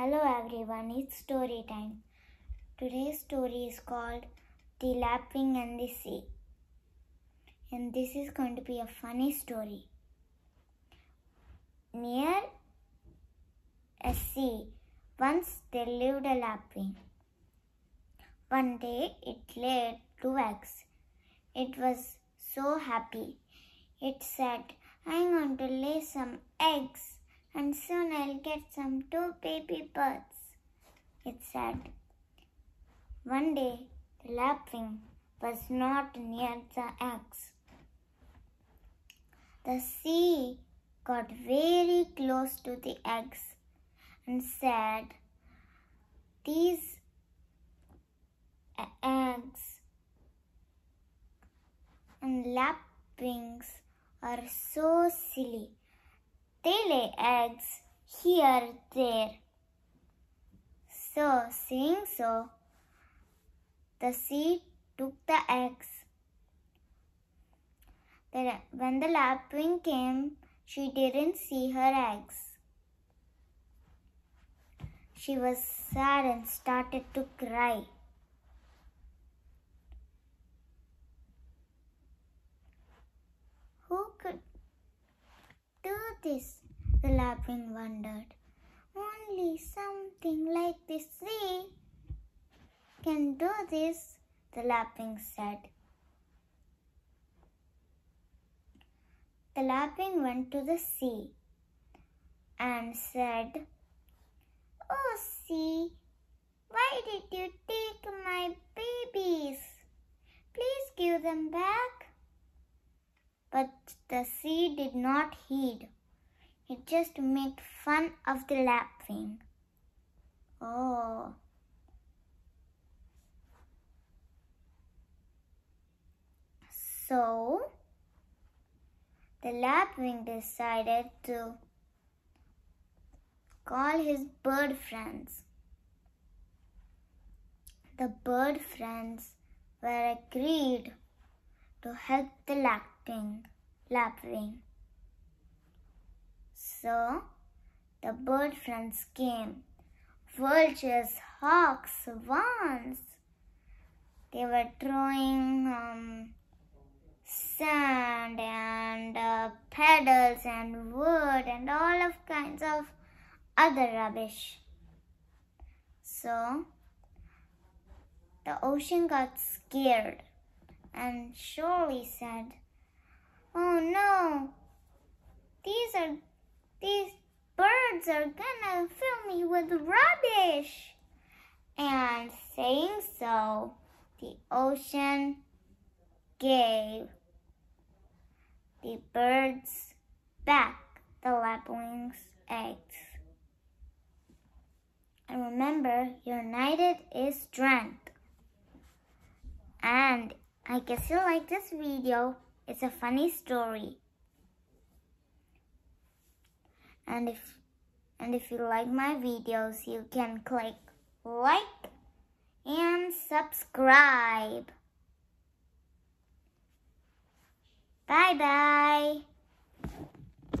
Hello everyone, it's story time. Today's story is called The Lapwing and the Sea. And this is going to be a funny story. Near a sea, once there lived a lapwing. One day it laid two eggs. It was so happy. It said, I'm going to lay some eggs and soon I'll get some two baby birds. It said. One day the lapwing was not near the eggs. The sea got very close to the eggs and said, These eggs and lapwings are so silly. They lay eggs here, there. So, seeing so, the sea took the eggs. When the lapwing came, she didn't see her eggs. She was sad and started to cry. Who could do this? The lapwing wondered. Only something like the sea can do this, the lapwing said. The lapwing went to the sea and said, Oh, sea, why did you take my babies? Please give them back. But the sea did not heed. It just made fun of the lapwing. Oh. So, the lapwing decided to call his bird friends. The bird friends were agreed to help the lapwing. lapwing. So the bird friends came. Vultures, hawks, swans. They were throwing um, sand and uh, and wood and all of kinds of other rubbish. So the ocean got scared and surely said, Oh no, these are these birds are gonna fill me with rubbish. And saying so, the ocean gave the birds back the lapwing's eggs. And remember, united is strength. And I guess you like this video. It's a funny story. And if and if you like my videos you can click like and subscribe. Bye bye